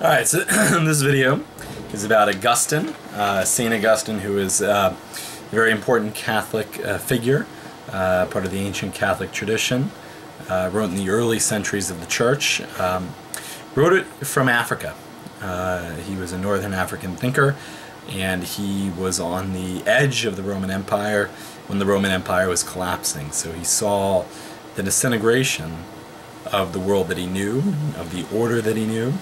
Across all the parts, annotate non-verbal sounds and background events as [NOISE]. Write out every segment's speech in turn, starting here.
Alright, so [CLEARS THROAT] this video is about Augustine, uh, St. Augustine, who is uh, a very important Catholic uh, figure, uh, part of the ancient Catholic tradition, uh, wrote in the early centuries of the Church, um, wrote it from Africa. Uh, he was a Northern African thinker, and he was on the edge of the Roman Empire when the Roman Empire was collapsing, so he saw the disintegration of the world that he knew, of the order that he knew,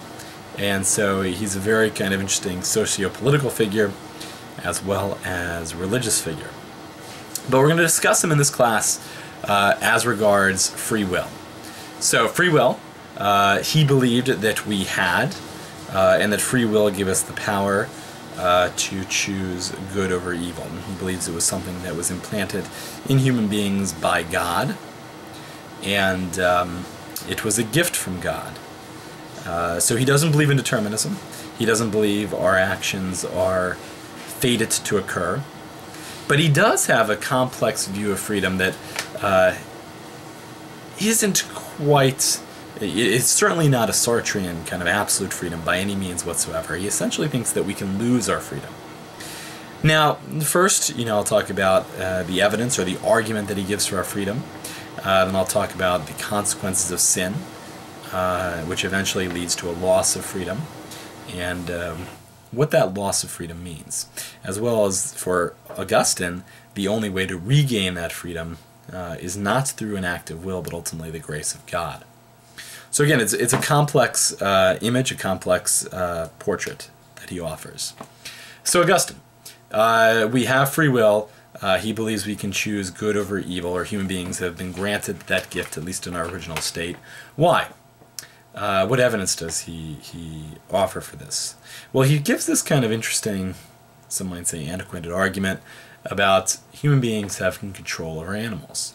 and so he's a very kind of interesting socio-political figure as well as religious figure. But we're going to discuss him in this class uh, as regards free will. So free will, uh, he believed that we had, uh, and that free will gave us the power uh, to choose good over evil. He believes it was something that was implanted in human beings by God, and um, it was a gift from God. Uh, so he doesn't believe in determinism. He doesn't believe our actions are fated to occur. But he does have a complex view of freedom that uh, isn't quite. It's certainly not a Sartrean kind of absolute freedom by any means whatsoever. He essentially thinks that we can lose our freedom. Now, first, you know, I'll talk about uh, the evidence or the argument that he gives for our freedom. Uh, then I'll talk about the consequences of sin, uh, which eventually leads to a loss of freedom, and um, what that loss of freedom means, as well as for Augustine, the only way to regain that freedom uh, is not through an act of will, but ultimately the grace of God. So again, it's, it's a complex uh, image, a complex uh, portrait that he offers. So Augustine, uh, we have free will. Uh, he believes we can choose good over evil, or human beings have been granted that gift, at least in our original state. Why? Uh, what evidence does he, he offer for this? Well, he gives this kind of interesting, some might say antiquated argument about human beings having control over animals.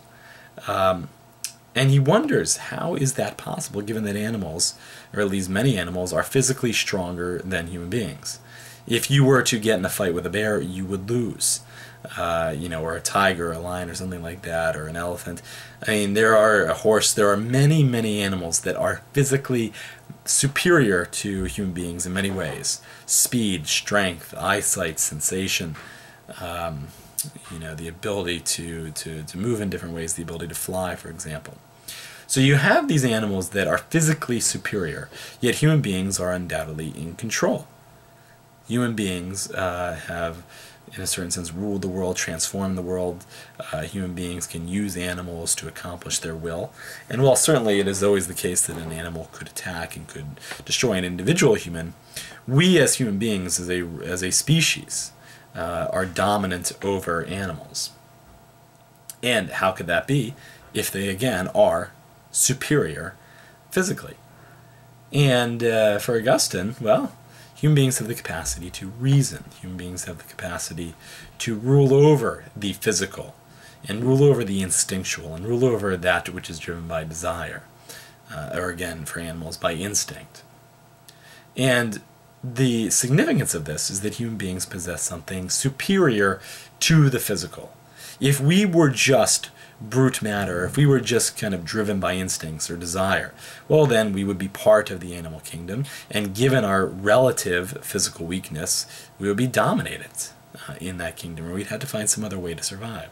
Um, and he wonders how is that possible given that animals, or at least many animals, are physically stronger than human beings. If you were to get in a fight with a bear, you would lose uh, you know, or a tiger, a lion, or something like that, or an elephant. I mean, there are a horse. There are many, many animals that are physically superior to human beings in many ways: speed, strength, eyesight, sensation. Um, you know, the ability to, to, to move in different ways, the ability to fly, for example. So you have these animals that are physically superior, yet human beings are undoubtedly in control. Human beings uh, have in a certain sense, rule the world, transform the world. Uh, human beings can use animals to accomplish their will. And while certainly it is always the case that an animal could attack and could destroy an individual human, we as human beings, as a, as a species, uh, are dominant over animals. And how could that be if they, again, are superior physically? And uh, for Augustine, well, Human beings have the capacity to reason. Human beings have the capacity to rule over the physical and rule over the instinctual and rule over that which is driven by desire. Uh, or again, for animals, by instinct. And the significance of this is that human beings possess something superior to the physical. If we were just brute matter, if we were just kind of driven by instincts or desire, well, then we would be part of the animal kingdom, and given our relative physical weakness, we would be dominated uh, in that kingdom, or we'd have to find some other way to survive.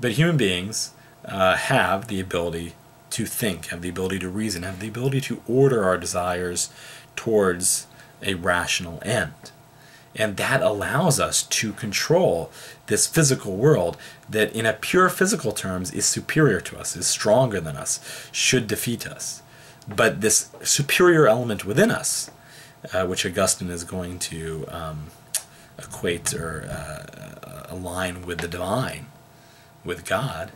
But human beings uh, have the ability to think, have the ability to reason, have the ability to order our desires towards a rational end. And that allows us to control this physical world that, in a pure physical terms, is superior to us, is stronger than us, should defeat us. But this superior element within us, uh, which Augustine is going to um, equate or uh, align with the divine, with God,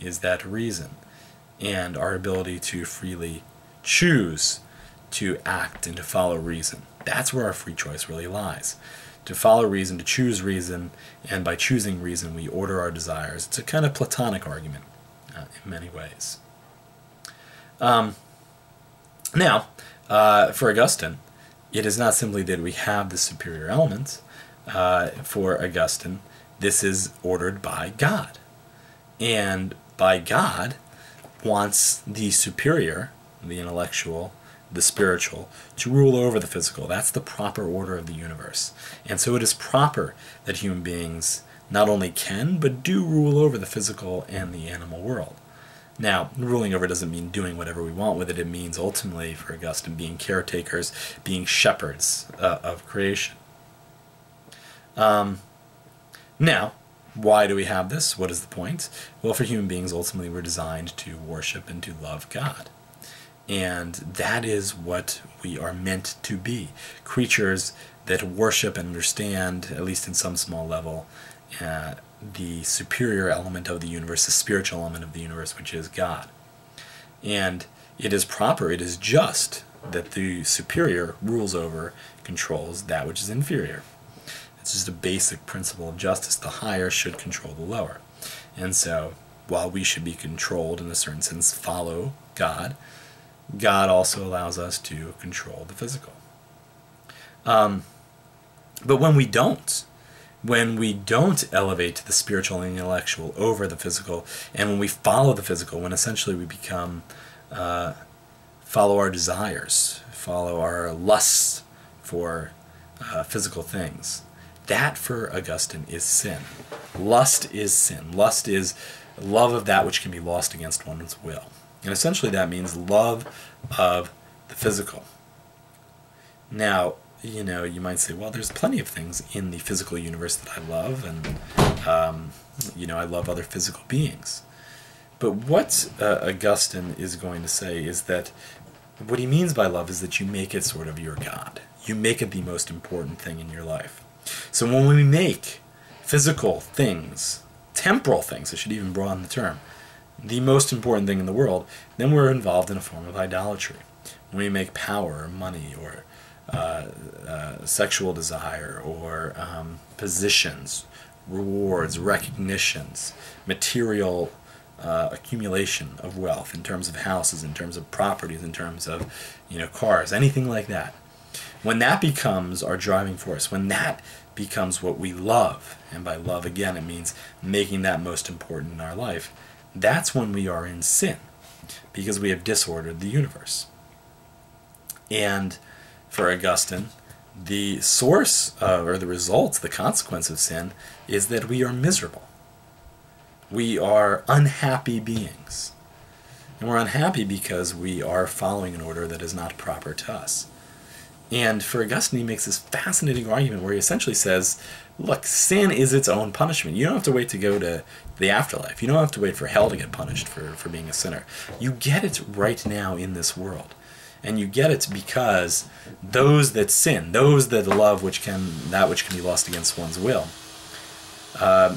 is that reason and our ability to freely choose to act and to follow reason. That's where our free choice really lies. To follow reason, to choose reason, and by choosing reason, we order our desires. It's a kind of Platonic argument uh, in many ways. Um, now, uh, for Augustine, it is not simply that we have the superior elements. Uh, for Augustine, this is ordered by God. And by God wants the superior, the intellectual, the spiritual to rule over the physical. That's the proper order of the universe. And so it is proper that human beings not only can, but do rule over the physical and the animal world. Now, ruling over doesn't mean doing whatever we want with it. It means ultimately, for Augustine, being caretakers, being shepherds uh, of creation. Um, now, why do we have this? What is the point? Well, for human beings, ultimately, we're designed to worship and to love God. And that is what we are meant to be creatures that worship and understand, at least in some small level, uh, the superior element of the universe, the spiritual element of the universe, which is God. And it is proper, it is just that the superior rules over, controls that which is inferior. It's just a basic principle of justice. The higher should control the lower. And so, while we should be controlled in a certain sense, follow God, God also allows us to control the physical. Um, but when we don't, when we don't elevate the spiritual and intellectual over the physical, and when we follow the physical, when essentially we become, uh, follow our desires, follow our lusts for uh, physical things, that for Augustine is sin. Lust is sin. Lust is love of that which can be lost against one's will. And essentially that means love of the physical. Now, you know, you might say, well, there's plenty of things in the physical universe that I love, and, um, you know, I love other physical beings. But what uh, Augustine is going to say is that what he means by love is that you make it sort of your God. You make it the most important thing in your life. So when we make physical things, temporal things, I should even broaden the term, the most important thing in the world, then we're involved in a form of idolatry. When we make power or money or uh, uh, sexual desire or um, positions, rewards, recognitions, material uh, accumulation of wealth in terms of houses, in terms of properties, in terms of you know cars, anything like that. When that becomes our driving force, when that becomes what we love, and by love again it means making that most important in our life, that's when we are in sin because we have disordered the universe. And for Augustine, the source uh, or the result, the consequence of sin, is that we are miserable. We are unhappy beings. And we're unhappy because we are following an order that is not proper to us. And for Augustine, he makes this fascinating argument where he essentially says, look, sin is its own punishment. You don't have to wait to go to the afterlife. You don't have to wait for hell to get punished for, for being a sinner. You get it right now in this world. And you get it because those that sin, those that love which can that which can be lost against one's will, uh,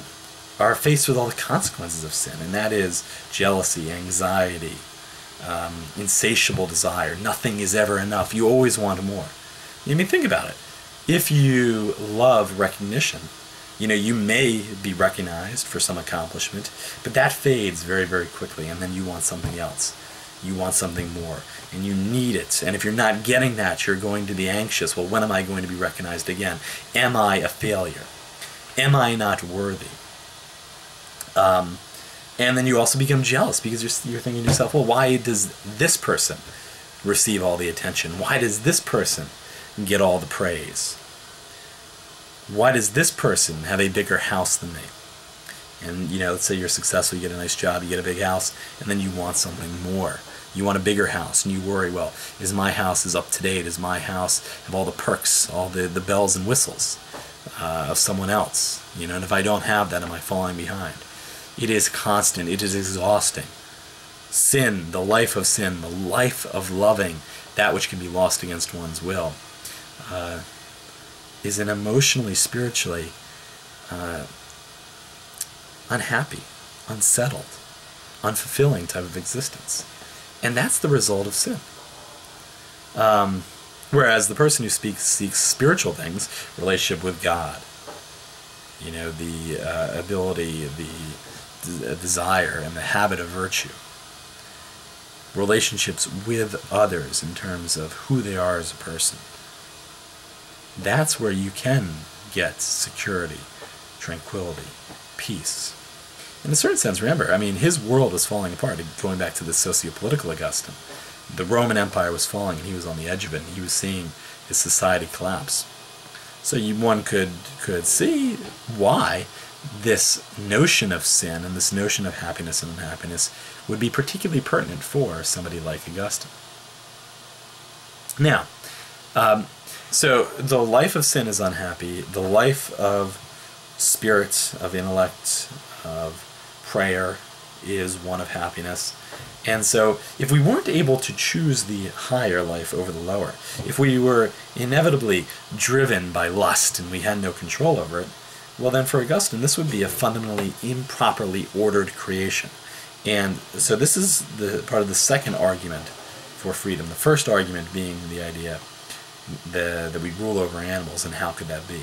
are faced with all the consequences of sin, and that is jealousy, anxiety, um, insatiable desire. Nothing is ever enough. You always want more. I mean, think about it. If you love recognition, you know, you may be recognized for some accomplishment, but that fades very, very quickly, and then you want something else. You want something more, and you need it. And if you're not getting that, you're going to be anxious. Well, when am I going to be recognized again? Am I a failure? Am I not worthy? Um, and then you also become jealous because you're, you're thinking to yourself, well, why does this person receive all the attention? Why does this person get all the praise? Why does this person have a bigger house than me? And you know, let's say you're successful, you get a nice job, you get a big house, and then you want something more. You want a bigger house, and you worry, well, is my house is up to date? Is my house have all the perks, all the, the bells and whistles uh, of someone else? You know, and if I don't have that, am I falling behind? It is constant. It is exhausting. Sin, the life of sin, the life of loving that which can be lost against one's will, uh, is an emotionally, spiritually uh, unhappy, unsettled, unfulfilling type of existence. And that's the result of sin. Um, whereas the person who speaks seeks spiritual things, relationship with God, you know, the uh, ability, the desire, and the habit of virtue, relationships with others in terms of who they are as a person. That's where you can get security, tranquility, peace. In a certain sense, remember, I mean, his world was falling apart, going back to the socio-political Augustine. the Roman Empire was falling and he was on the edge of it and he was seeing his society collapse. So you, one could could see why this notion of sin and this notion of happiness and unhappiness would be particularly pertinent for somebody like Augustine. Now, um, so the life of sin is unhappy. The life of spirit, of intellect, of prayer is one of happiness. And so, if we weren't able to choose the higher life over the lower, if we were inevitably driven by lust and we had no control over it, well, then for Augustine, this would be a fundamentally improperly ordered creation. And so, this is the part of the second argument for freedom. The first argument being the idea the, that we rule over animals, and how could that be?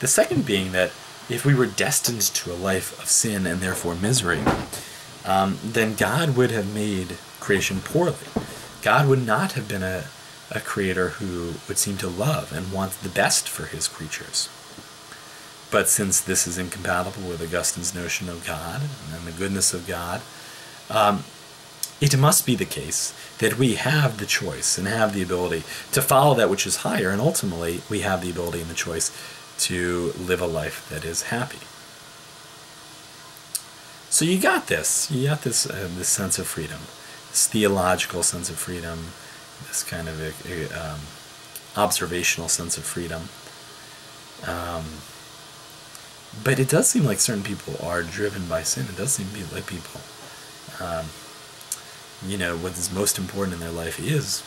The second being that if we were destined to a life of sin and therefore misery, um, then God would have made creation poorly. God would not have been a, a creator who would seem to love and want the best for his creatures. But since this is incompatible with Augustine's notion of God and the goodness of God, um, it must be the case that we have the choice and have the ability to follow that which is higher, and ultimately we have the ability and the choice to live a life that is happy. So you got this. You got this uh, this sense of freedom, this theological sense of freedom, this kind of a, um, observational sense of freedom. Um, but it does seem like certain people are driven by sin. It does seem to be like people, um, you know, what is most important in their life is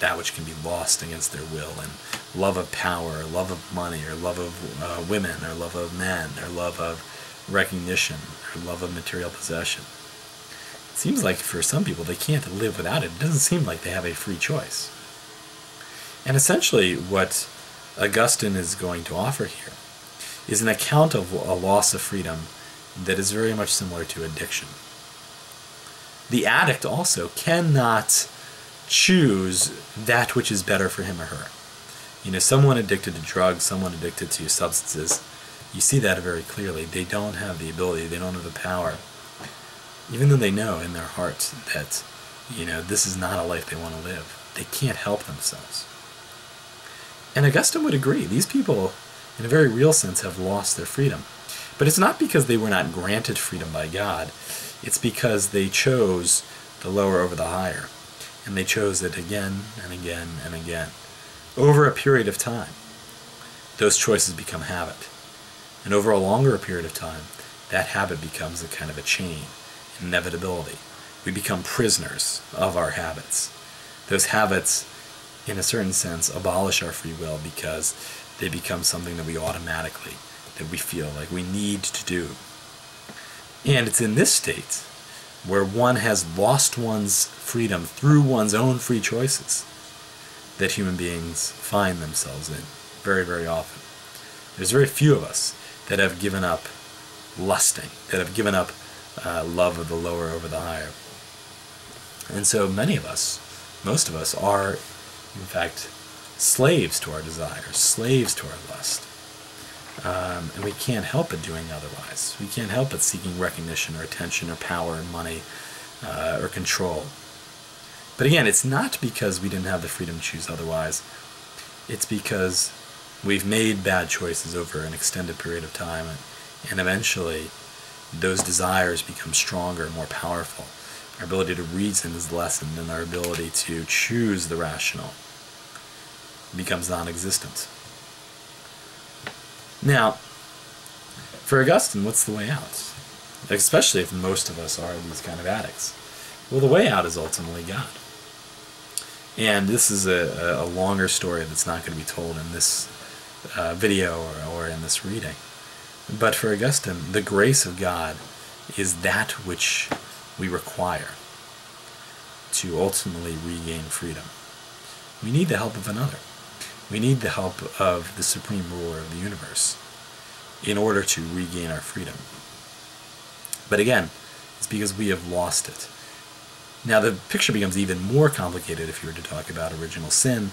that which can be lost against their will, and love of power, or love of money, or love of uh, women, or love of men, or love of recognition, or love of material possession. It seems like for some people they can't live without it. It doesn't seem like they have a free choice. And essentially, what Augustine is going to offer here is an account of a loss of freedom that is very much similar to addiction. The addict also cannot choose that which is better for him or her. You know, someone addicted to drugs, someone addicted to substances, you see that very clearly. They don't have the ability, they don't have the power, even though they know in their hearts that, you know, this is not a life they want to live. They can't help themselves. And Augustine would agree. These people, in a very real sense, have lost their freedom. But it's not because they were not granted freedom by God. It's because they chose the lower over the higher. And they chose it again and again and again. Over a period of time, those choices become habit. And over a longer period of time, that habit becomes a kind of a chain, inevitability. We become prisoners of our habits. Those habits, in a certain sense, abolish our free will because they become something that we automatically, that we feel like we need to do. And it's in this state where one has lost one's freedom through one's own free choices that human beings find themselves in very, very often. There's very few of us that have given up lusting, that have given up uh, love of the lower over the higher. And so many of us, most of us, are in fact slaves to our desires, slaves to our lust. Um, and we can't help but doing otherwise. We can't help but seeking recognition or attention or power or money uh, or control. But again, it's not because we didn't have the freedom to choose otherwise. It's because we've made bad choices over an extended period of time, and, and eventually those desires become stronger, and more powerful. Our ability to reason is lessened, and our ability to choose the rational becomes non existent. Now, for Augustine, what's the way out? Especially if most of us are these kind of addicts. Well, the way out is ultimately God. And this is a, a longer story that's not going to be told in this uh, video or, or in this reading. But for Augustine, the grace of God is that which we require to ultimately regain freedom. We need the help of another. We need the help of the supreme ruler of the universe in order to regain our freedom. But again, it's because we have lost it. Now the picture becomes even more complicated if you were to talk about original sin,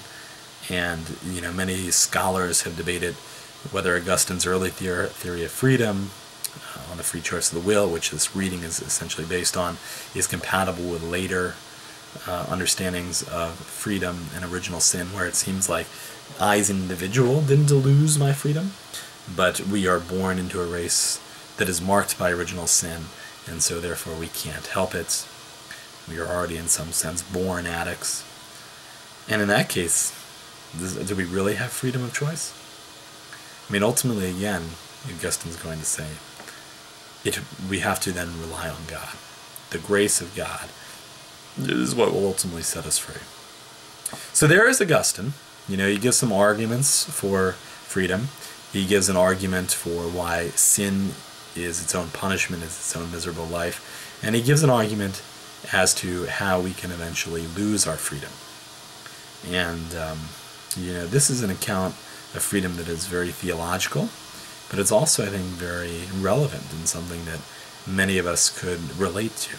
and you know many scholars have debated whether Augustine's early theory, theory of freedom uh, on the free choice of the will, which this reading is essentially based on, is compatible with later uh, understandings of freedom and original sin, where it seems like I, as an individual, didn't lose my freedom, but we are born into a race that is marked by original sin, and so therefore we can't help it. We are already, in some sense, born addicts. And in that case, do we really have freedom of choice? I mean, ultimately, again, Augustine's going to say, it, we have to then rely on God. The grace of God is what will ultimately set us free. So there is Augustine. You know, he gives some arguments for freedom. He gives an argument for why sin is its own punishment, is its own miserable life. And he gives an argument as to how we can eventually lose our freedom. And, um, you know, this is an account of freedom that is very theological, but it's also, I think, very relevant and something that many of us could relate to.